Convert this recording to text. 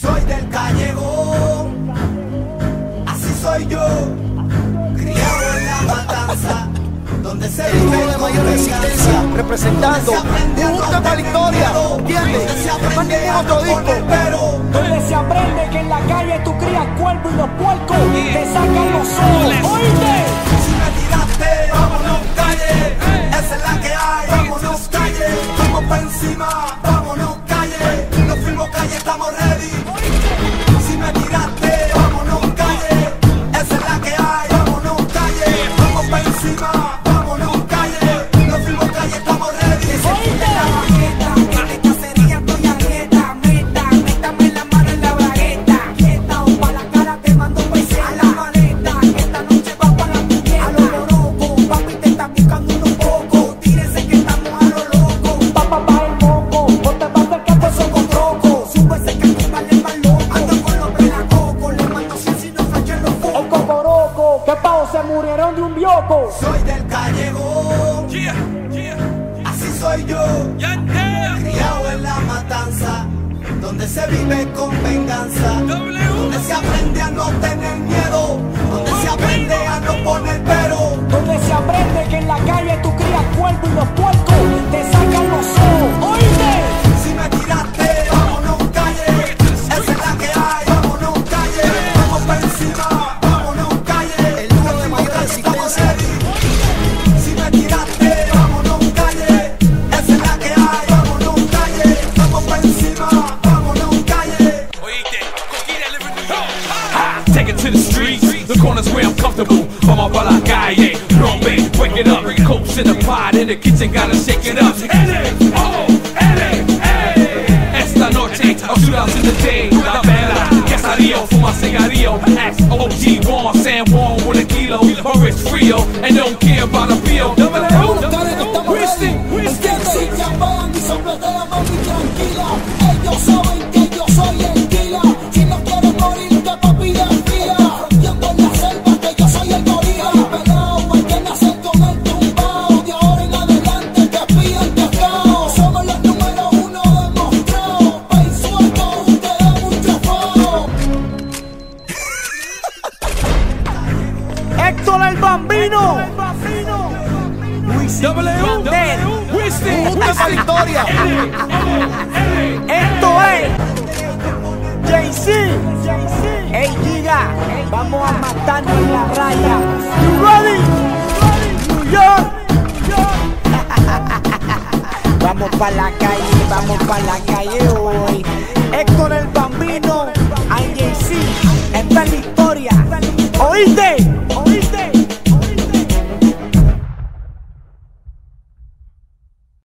Soy del callejón, así soy yo, criado en la matanza, donde se vive de mayor resistencia, representando donde se aprende a no junto para la historia, ¿entiendes? donde se Más aprende ningún a otro disco. Donde se aprende que en la calle tú crías cuervo y los puercos te sacan los ojos. ¿Oíste? Se murieron de un bioco. Soy del callejón, así soy yo. criado en la matanza, donde se vive con venganza, donde Take it to the streets, the corners where I'm comfortable. Vamos pa' la calle, rompe, break it up. Coats in the pot, in the kitchen, gotta shake it up. L, O, L, A. Esta noche, I'll shoot out in the day. La vela, quesadillo, fuma OG Juan, San Juan with a kilo. My wrist frio, and don't care about a bill. Héctor el Bambino. O, Winston. La historia. Esto es Jay-Z. Hey Giga, vamos a matarnos en la raya. You ready? New York. Vamos pa' la calle, vamos pa' la calle hoy. Héctor el Bambino, Jay-Z, esta es la historia. ¿Oíste?